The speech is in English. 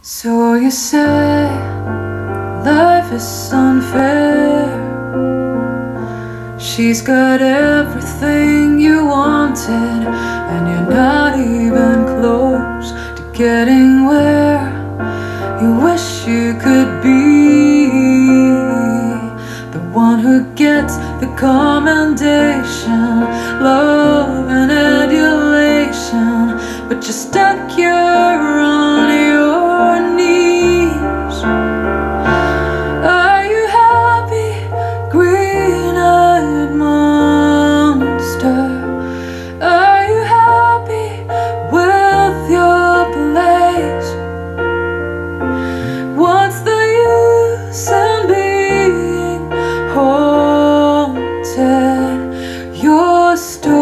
So you say life is unfair. She's got everything you wanted, and you're not even close to getting where you wish you could be. The one who gets the commendation, love, and adulation, but you're stuck, you're story.